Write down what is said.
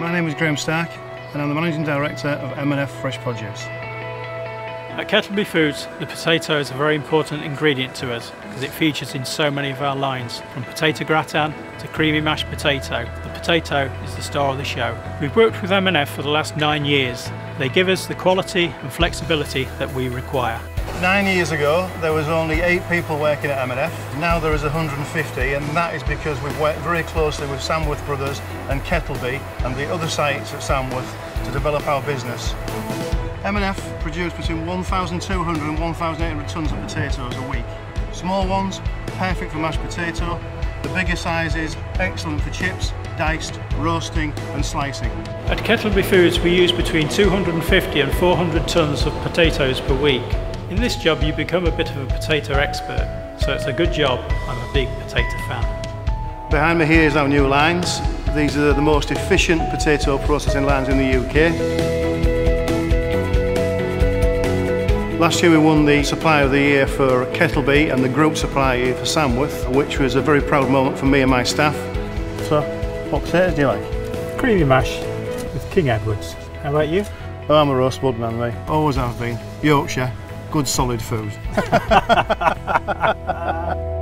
My name is Graham Stark and I'm the Managing Director of M&F Fresh Produce. At Kettleby Foods, the potato is a very important ingredient to us because it features in so many of our lines, from potato gratin to creamy mashed potato. The potato is the star of the show. We've worked with M&F for the last nine years. They give us the quality and flexibility that we require. Nine years ago, there was only eight people working at M&F. Now there is 150, and that is because we've worked very closely with Samworth Brothers and Kettleby and the other sites at Samworth to develop our business. M&F produce between 1,200 and 1,800 tonnes of potatoes a week. Small ones, perfect for mashed potato. The bigger sizes, excellent for chips, diced, roasting and slicing. At Kettleby Foods we use between 250 and 400 tonnes of potatoes per week. In this job you become a bit of a potato expert, so it's a good job. I'm a big potato fan. Behind me here is our new lines. These are the most efficient potato processing lines in the UK. Last year we won the Supplier of the Year for Kettleby and the Group Supplier year for Samworth, which was a very proud moment for me and my staff. So, what potatoes do you like? Creamy mash with King Edwards. How about you? Oh, I'm a roast bud man, mate. Always have been. Yorkshire, good solid food.